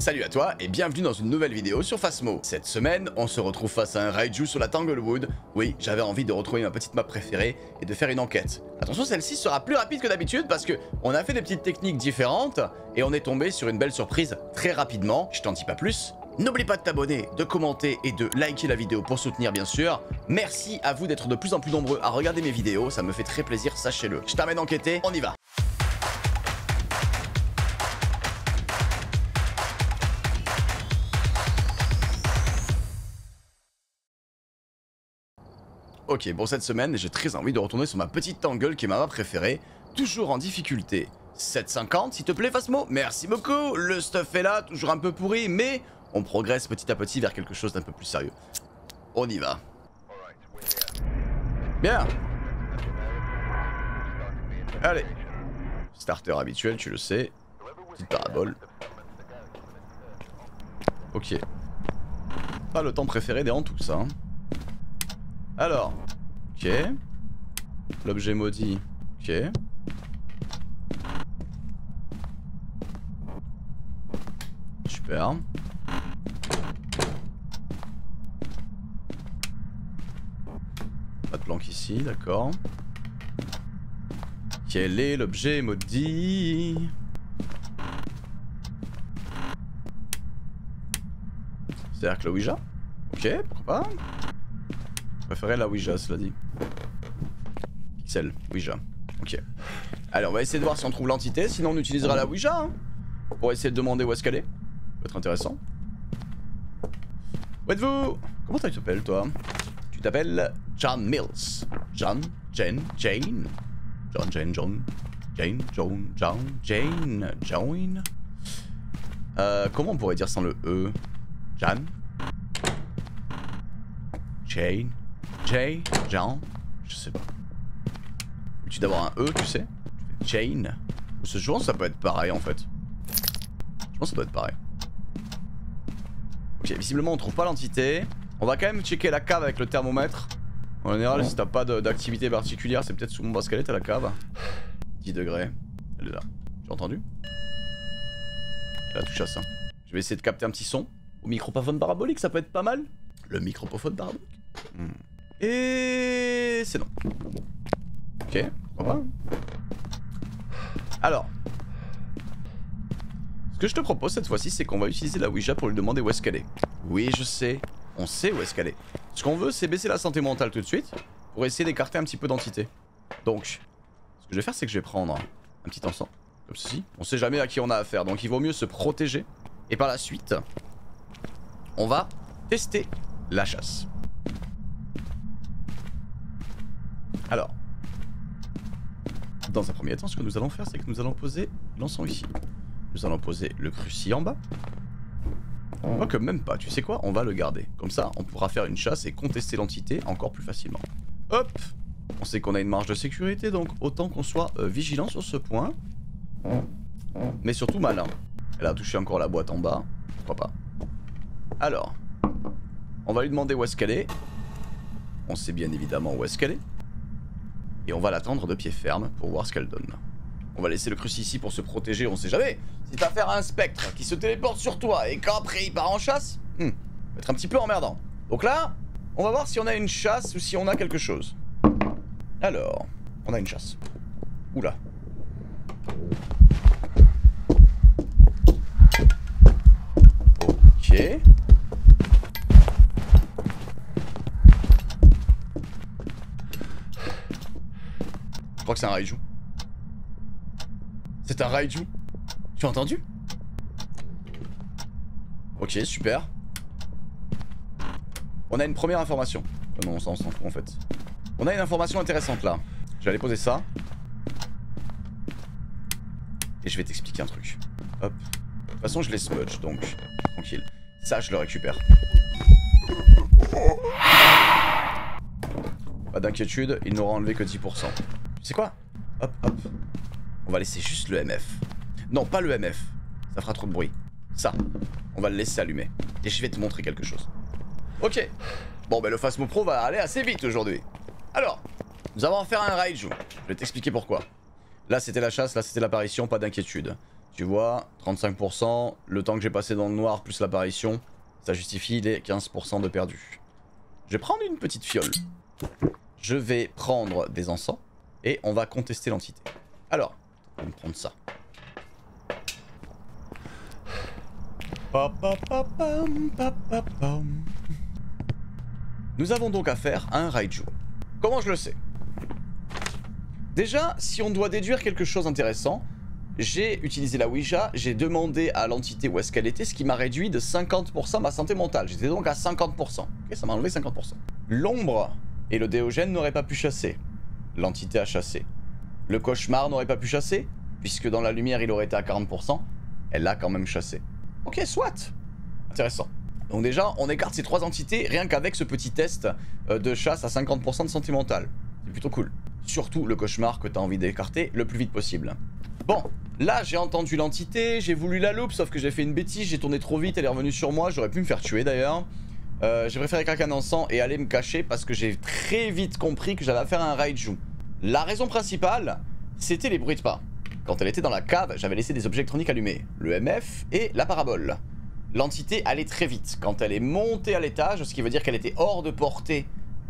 Salut à toi et bienvenue dans une nouvelle vidéo sur Phasmo. Cette semaine, on se retrouve face à un Raiju sur la Tanglewood. Oui, j'avais envie de retrouver ma petite map préférée et de faire une enquête. Attention, celle-ci sera plus rapide que d'habitude parce que on a fait des petites techniques différentes et on est tombé sur une belle surprise très rapidement. Je t'en dis pas plus. N'oublie pas de t'abonner, de commenter et de liker la vidéo pour soutenir bien sûr. Merci à vous d'être de plus en plus nombreux à regarder mes vidéos, ça me fait très plaisir, sachez-le. Je t'amène enquêter, on y va. Ok, pour cette semaine, j'ai très envie de retourner sur ma petite tangle qui est ma map préférée, toujours en difficulté. 750, s'il te plaît, Phasmo Merci beaucoup Le stuff est là, toujours un peu pourri, mais on progresse petit à petit vers quelque chose d'un peu plus sérieux. On y va. Bien Allez Starter habituel, tu le sais. Petite parabole. Ok. Pas le temps préféré des tout ça. Hein. Alors, ok. L'objet maudit, ok. Super. Pas de planque ici, d'accord. Quel est l'objet maudit? C'est-à-dire que le Ouija? Ok, pourquoi pas? Je préférais la Ouija, cela dit. Pixel, Ouija. Ok. Allez, on va essayer de voir si on trouve l'entité, sinon on utilisera la Ouija. Hein, pour essayer de demander où est-ce qu'elle est. Peut être intéressant. Où êtes-vous? Comment tu t'appelles, toi? Tu t'appelles John Mills. John, Jen, Jane. John, Jane, John. Jane, John, John, Jane. Euh, comment on pourrait dire sans le E? Jan Jane Jay, Jean, je sais pas. Tu d'avoir un E, tu sais Jane. Ce jour, ça peut être pareil en fait. Je pense que ça doit être pareil. Ok, visiblement on trouve pas l'entité. On va quand même checker la cave avec le thermomètre. En général, si t'as pas d'activité particulière, c'est peut-être sous mon bascalet à la cave. 10 degrés. Elle est là. As entendu Elle a touché à ça. Je vais essayer de capter un petit son. Au microphone parabolique, ça peut être pas mal. Le microphone parabolique. Hmm. Et c'est non. Ok, pourquoi Alors. Ce que je te propose cette fois-ci, c'est qu'on va utiliser la Ouija pour lui demander où est-ce qu'elle est. Oui, je sais. On sait où est-ce qu'elle est. Ce qu'on veut, c'est baisser la santé mentale tout de suite pour essayer d'écarter un petit peu d'entité. Donc, ce que je vais faire, c'est que je vais prendre un petit encens, comme ceci. On sait jamais à qui on a affaire, donc il vaut mieux se protéger. Et par la suite, on va tester la chasse. Alors, dans un premier temps, ce que nous allons faire, c'est que nous allons poser l'encens ici. Nous allons poser le cruci en bas. que même pas, tu sais quoi? On va le garder. Comme ça, on pourra faire une chasse et contester l'entité encore plus facilement. Hop On sait qu'on a une marge de sécurité, donc autant qu'on soit euh, vigilant sur ce point. Mais surtout malin. Elle a touché encore la boîte en bas. Pourquoi pas? Alors, on va lui demander où est-ce qu'elle est. On sait bien évidemment où est-ce qu'elle est. Et on va l'attendre de pied ferme pour voir ce qu'elle donne. On va laisser le cruci ici pour se protéger, on sait jamais. Si t'as affaire à un spectre qui se téléporte sur toi et qu'après il part en chasse, hmm, va être un petit peu emmerdant. Donc là, on va voir si on a une chasse ou si on a quelque chose. Alors, on a une chasse. Oula. C'est un Raiju. C'est un Raiju. Tu as entendu? Ok, super. On a une première information. Oh non, on s'en fout en fait. On a une information intéressante là. Je vais aller poser ça. Et je vais t'expliquer un truc. Hop. De toute façon, je les smudge, donc tranquille. Ça, je le récupère. Pas d'inquiétude, il n'aura enlevé que 10%. C'est quoi Hop, hop. On va laisser juste le MF. Non, pas le MF. Ça fera trop de bruit. Ça, on va le laisser allumer. Et je vais te montrer quelque chose. Ok. Bon, ben le Phasmo Pro va aller assez vite aujourd'hui. Alors, nous allons faire un Raiju. Je vais t'expliquer pourquoi. Là, c'était la chasse, là, c'était l'apparition, pas d'inquiétude. Tu vois, 35%, le temps que j'ai passé dans le noir plus l'apparition, ça justifie les 15% de perdu. Je vais prendre une petite fiole. Je vais prendre des encens et on va contester l'entité. Alors, on va prendre ça. Nous avons donc affaire à un Raiju. Comment je le sais? Déjà, si on doit déduire quelque chose d'intéressant, j'ai utilisé la Ouija, j'ai demandé à l'entité où est-ce qu'elle était, ce qui m'a réduit de 50% ma santé mentale. J'étais donc à 50%. Ok, ça m'a enlevé 50%. L'ombre et le déogène n'auraient pas pu chasser. L'entité a chassé. Le cauchemar n'aurait pas pu chasser, puisque dans la lumière il aurait été à 40%. Elle a quand même chassé. Ok, soit. Intéressant. Donc déjà, on écarte ces trois entités rien qu'avec ce petit test euh, de chasse à 50% de santé mentale. C'est plutôt cool. Surtout le cauchemar que t'as envie d'écarter le plus vite possible. Bon, là j'ai entendu l'entité, j'ai voulu la loupe, sauf que j'ai fait une bêtise, j'ai tourné trop vite, elle est revenue sur moi, j'aurais pu me faire tuer d'ailleurs. Euh, j'ai préféré craquer un encens et aller me cacher parce que j'ai très vite compris que j'allais faire un raiju. La raison principale, c'était les bruits de pas. Quand elle était dans la cave, j'avais laissé des objets électroniques allumés, le MF et la parabole. L'entité allait très vite. Quand elle est montée à l'étage, ce qui veut dire qu'elle était hors de portée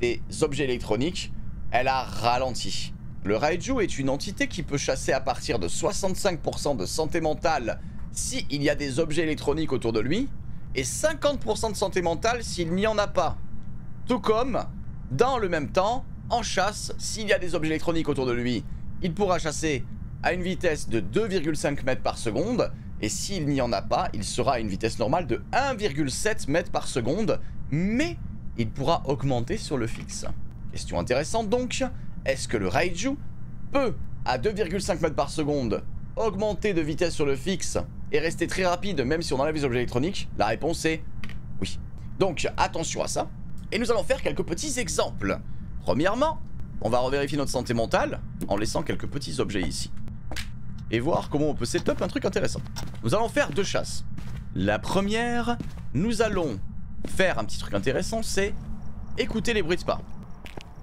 des objets électroniques, elle a ralenti. Le Raiju est une entité qui peut chasser à partir de 65% de santé mentale s'il y a des objets électroniques autour de lui, et 50% de santé mentale s'il n'y en a pas. Tout comme, dans le même temps, en chasse, s'il y a des objets électroniques autour de lui, il pourra chasser à une vitesse de 2,5 mètres par seconde, et s'il n'y en a pas, il sera à une vitesse normale de 1,7 mètres par seconde, mais il pourra augmenter sur le fixe. Question intéressante donc, est-ce que le Raiju peut, à 2,5 mètres par seconde, augmenter de vitesse sur le fixe et rester très rapide même si on enlève les objets électroniques La réponse est oui. Donc attention à ça. Et nous allons faire quelques petits exemples. Premièrement, on va revérifier notre santé mentale en laissant quelques petits objets ici. Et voir comment on peut setup un truc intéressant. Nous allons faire deux chasses. La première, nous allons faire un petit truc intéressant, c'est écouter les bruits de pas.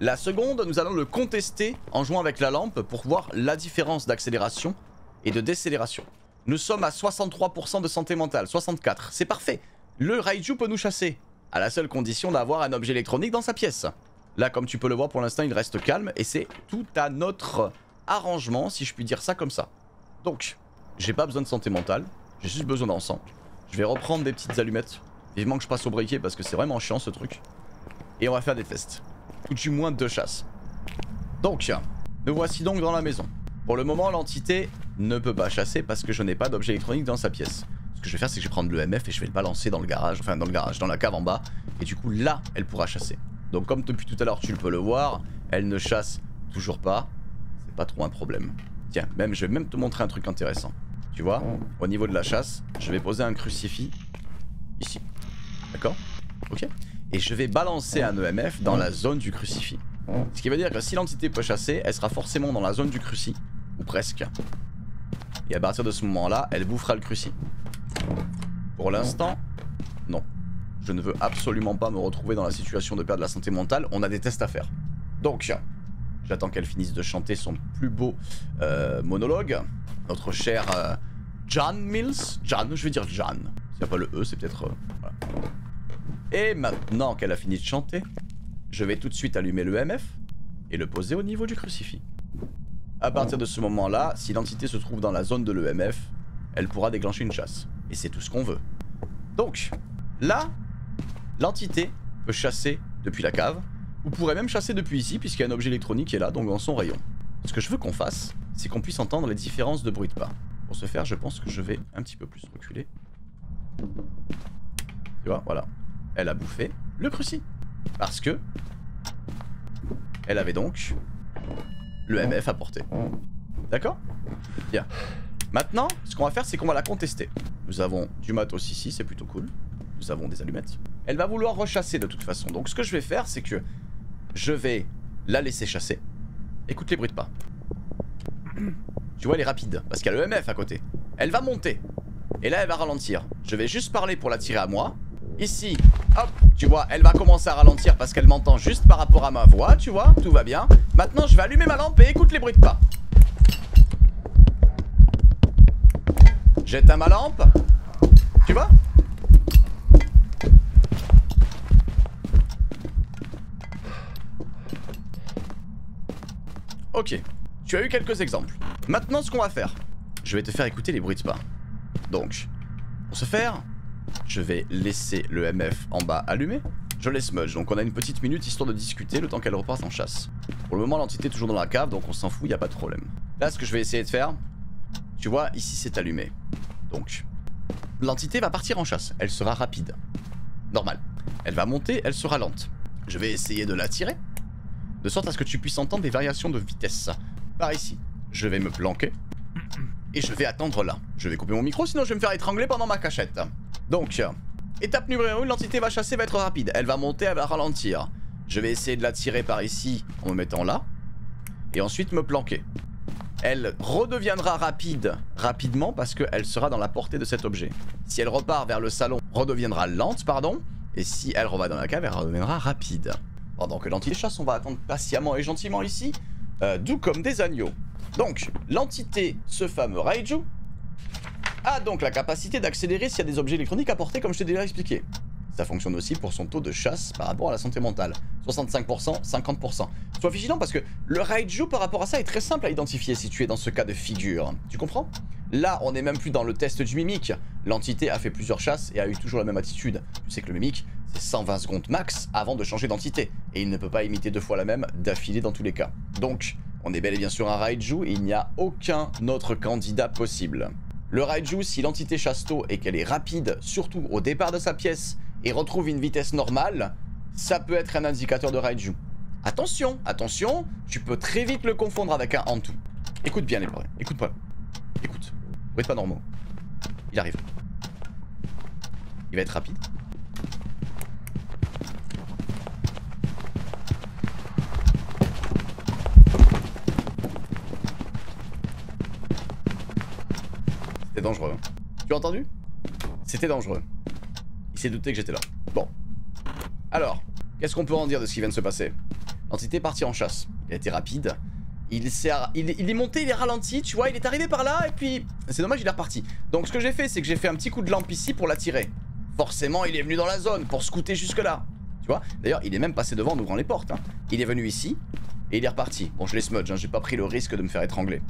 La seconde, nous allons le contester en jouant avec la lampe pour voir la différence d'accélération et de décélération. Nous sommes à 63% de santé mentale, 64. C'est parfait. Le Raiju peut nous chasser, à la seule condition d'avoir un objet électronique dans sa pièce. Là, comme tu peux le voir, pour l'instant, il reste calme et c'est tout à notre arrangement, si je puis dire ça comme ça. Donc, j'ai pas besoin de santé mentale, j'ai juste besoin d'encens. Je vais reprendre des petites allumettes. Vivement que je passe au briquet parce que c'est vraiment chiant ce truc. Et on va faire des tests ou du moins deux chasses. Donc, nous voici donc dans la maison. Pour le moment, l'entité ne peut pas chasser parce que je n'ai pas d'objet électronique dans sa pièce. Ce que je vais faire, c'est que je vais prendre le MF et je vais le balancer dans le garage, enfin dans le garage, dans la cave en bas. Et du coup, là, elle pourra chasser. Donc comme depuis tout à l'heure, tu peux le voir, elle ne chasse toujours pas. C'est pas trop un problème. Tiens, même, je vais même te montrer un truc intéressant. Tu vois, au niveau de la chasse, je vais poser un crucifix ici. D'accord? Ok? Et je vais balancer un EMF dans la zone du crucifix. Ce qui veut dire que si l'entité peut chasser, elle sera forcément dans la zone du cruci, ou presque. Et à partir de ce moment-là, elle bouffera le cruci. Pour l'instant, non. Je ne veux absolument pas me retrouver dans la situation de perdre la santé mentale, on a des tests à faire. Donc, j'attends qu'elle finisse de chanter son plus beau euh, monologue. Notre cher euh, John Mills. John, je vais dire John. S'il n'y a pas le E, c'est peut-être... Euh. Et maintenant qu'elle a fini de chanter, je vais tout de suite allumer le MF et le poser au niveau du crucifix. A partir de ce moment-là, si l'entité se trouve dans la zone de l'EMF, elle pourra déclencher une chasse. Et c'est tout ce qu'on veut. Donc, là, l'entité peut chasser depuis la cave, ou pourrait même chasser depuis ici, puisqu'il y a un objet électronique qui est là, donc dans son rayon. Ce que je veux qu'on fasse, c'est qu'on puisse entendre les différences de bruit de pas. Pour ce faire, je pense que je vais un petit peu plus reculer. Tu vois, voilà elle a bouffé le cruci. Parce que elle avait donc le MF à porter. D'accord? Bien. Maintenant, ce qu'on va faire, c'est qu'on va la contester. Nous avons du matos ici, c'est plutôt cool. Nous avons des allumettes. Elle va vouloir rechasser de toute façon. Donc ce que je vais faire, c'est que je vais la laisser chasser. Écoute les bruits de pas. Tu vois, elle est rapide, parce qu'il y a le MF à côté. Elle va monter. Et là, elle va ralentir. Je vais juste parler pour la tirer à moi. Ici, hop, tu vois, elle va commencer à ralentir parce qu'elle m'entend juste par rapport à ma voix, tu vois, tout va bien. Maintenant, je vais allumer ma lampe et écoute les bruits de pas. J'éteins ma lampe. Tu vois Ok, tu as eu quelques exemples. Maintenant, ce qu'on va faire, je vais te faire écouter les bruits de pas. Donc, pour ce faire, je vais laisser le MF en bas allumé. Je laisse smudge, donc on a une petite minute histoire de discuter le temps qu'elle reparte en chasse. Pour le moment, l'entité est toujours dans la cave, donc on s'en fout, il a pas de problème. Là, ce que je vais essayer de faire, tu vois, ici c'est allumé. Donc, l'entité va partir en chasse, elle sera rapide. Normal. Elle va monter, elle sera lente. Je vais essayer de la tirer, de sorte à ce que tu puisses entendre des variations de vitesse. Par ici, je vais me planquer, et je vais attendre là. Je vais couper mon micro, sinon je vais me faire étrangler pendant ma cachette. Donc, étape numéro 1, l'entité va chasser, va être rapide. Elle va monter, elle va ralentir. Je vais essayer de la tirer par ici en me mettant là. Et ensuite me planquer. Elle redeviendra rapide rapidement parce qu'elle sera dans la portée de cet objet. Si elle repart vers le salon, redeviendra lente, pardon. Et si elle reva dans la cave, elle redeviendra rapide. Pendant que l'entité chasse, on va attendre patiemment et gentiment ici. Euh, D'où comme des agneaux. Donc, l'entité, ce fameux Raiju, a donc la capacité d'accélérer s'il y a des objets électroniques à porter comme je t'ai déjà expliqué. Ça fonctionne aussi pour son taux de chasse par rapport à la santé mentale. 65%, 50%. Sois vigilant parce que le Raiju par rapport à ça est très simple à identifier si tu es dans ce cas de figure. Tu comprends? Là, on n'est même plus dans le test du mimique. L'entité a fait plusieurs chasses et a eu toujours la même attitude. Tu sais que le mimique, c'est 120 secondes max avant de changer d'entité. Et il ne peut pas imiter deux fois la même d'affilée dans tous les cas. Donc, on est bel et bien sûr un Raiju il n'y a aucun autre candidat possible. Le Raiju, si l'entité chasse tôt et qu'elle est rapide, surtout au départ de sa pièce, et retrouve une vitesse normale, ça peut être un indicateur de Raiju. Attention, attention, tu peux très vite le confondre avec un Hantu. Écoute bien les problèmes, écoute pas. Écoute, vous êtes pas normaux. Il arrive. Il va être rapide. Dangereux. hein. Tu as entendu? C'était dangereux. Il s'est douté que j'étais là. Bon. Alors, qu'est-ce qu'on peut en dire de ce qui vient de se passer? L'entité est partie en chasse. Il a été rapide. Il, s'est ar- il, il est monté, il est ralenti, tu vois, il est arrivé par là et puis... C'est dommage, il est reparti. Donc ce que j'ai fait, c'est que j'ai fait un petit coup de lampe ici pour l'attirer. Forcément, il est venu dans la zone pour scouter jusque là. Tu vois? D'ailleurs, il est même passé devant en ouvrant les portes. hein. Il est venu ici et il est reparti. Bon, je l'ai smudge, hein, j'ai pas pris le risque de me faire étrangler.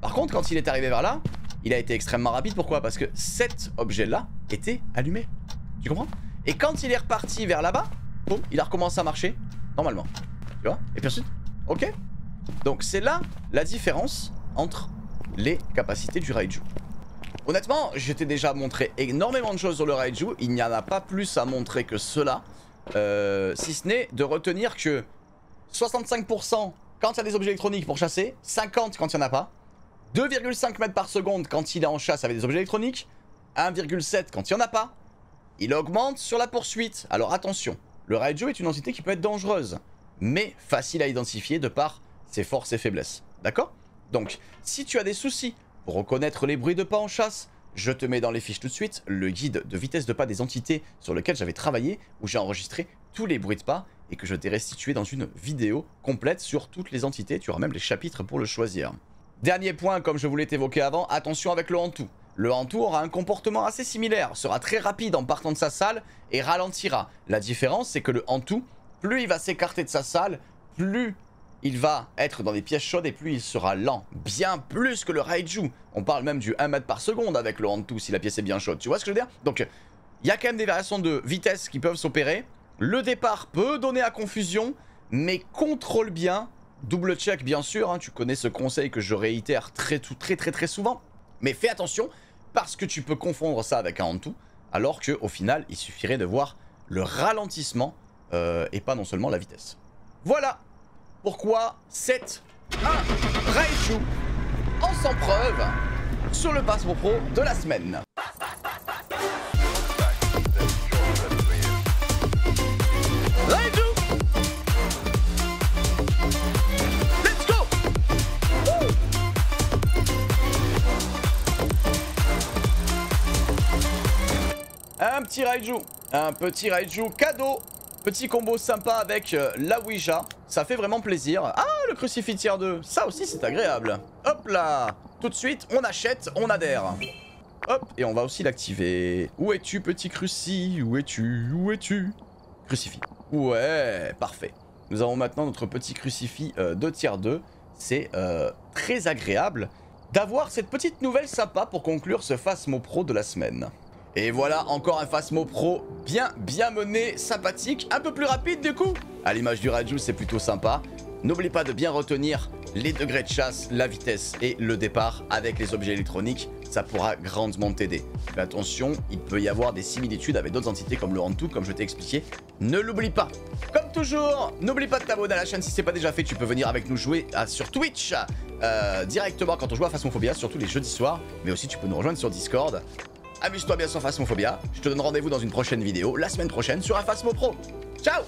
Par contre, quand il est arrivé vers là, il a été extrêmement rapide. Pourquoi? Parce que cet objet-là était allumé. Tu comprends? Et quand il est reparti vers là-bas, boum, il a recommencé à marcher normalement. Tu vois? Et puis ensuite, ok Donc c'est là la différence entre les capacités du Raiju. Honnêtement, je t'ai déjà montré énormément de choses sur le Raiju. Il n'y en a pas plus à montrer que cela. Euh, si ce n'est de retenir que 65% quand il y a des objets électroniques pour chasser, 50 quand il n'y en a pas, 2,5 mètres par seconde quand il est en chasse avec des objets électroniques, 1,7 quand il n'y en a pas. Il augmente sur la poursuite. Alors attention, le Raiju est une entité qui peut être dangereuse, mais facile à identifier de par ses forces et faiblesses. D'accord? Donc, si tu as des soucis pour reconnaître les bruits de pas en chasse, je te mets dans les fiches tout de suite le guide de vitesse de pas des entités sur lequel j'avais travaillé, où j'ai enregistré tous les bruits de pas et que je t'ai restitué dans une vidéo complète sur toutes les entités. Tu auras même les chapitres pour le choisir. Dernier point, comme je voulais t'évoquer avant, attention avec le Hantu. Le Hantu aura un comportement assez similaire, sera très rapide en partant de sa salle et ralentira. La différence, c'est que le Hantu, plus il va s'écarter de sa salle, plus il va être dans des pièces chaudes et plus il sera lent. Bien plus que le Raiju. On parle même du 1 mètre par seconde avec le Hantu si la pièce est bien chaude. Tu vois ce que je veux dire? Donc, il y a quand même des variations de vitesse qui peuvent s'opérer. Le départ peut donner à confusion, mais contrôle bien. Double check bien sûr, hein, tu connais ce conseil que je réitère très tout- très très souvent. Mais fais attention, parce que tu peux confondre ça avec un Hantu, alors que au final, il suffirait de voir le ralentissement euh, et pas non seulement la vitesse. Voilà pourquoi c'est un Raiju en sans preuve sur le Pass Pro Pro de la semaine. Raiju, un petit Raiju cadeau Petit combo sympa avec euh, la Ouija, ça fait vraiment plaisir. Ah, le crucifix tier 2, ça aussi c'est agréable. Hop là Tout de suite, on achète, on adhère. Hop, et on va aussi l'activer. Où es-tu, petit cruci? Où es-tu? Où es-tu? Crucifix. Ouais, parfait. Nous avons maintenant notre petit crucifix euh, de tiers 2. C'est euh, très agréable d'avoir cette petite nouvelle sympa pour conclure ce Phasmo Pro de la semaine. Et voilà encore un Phasmo Pro bien bien mené, sympathique, un peu plus rapide du coup. À l'image du Raju, c'est plutôt sympa. N'oublie pas de bien retenir les degrés de chasse, la vitesse et le départ avec les objets électroniques. Ça pourra grandement t'aider. Mais attention, il peut y avoir des similitudes avec d'autres entités comme le Hantu, comme je t'ai expliqué. Ne l'oublie pas. Comme toujours, n'oublie pas de t'abonner à la chaîne si c'est pas déjà fait. Tu peux venir avec nous jouer à, sur Twitch euh, directement quand on joue à Phasmophobia, surtout les jeudis soirs. Mais aussi, tu peux nous rejoindre sur Discord. Amuse-toi bien sur Phasmophobia. Je te donne rendez-vous dans une prochaine vidéo, la semaine prochaine, sur un Phasmo Pro. Ciao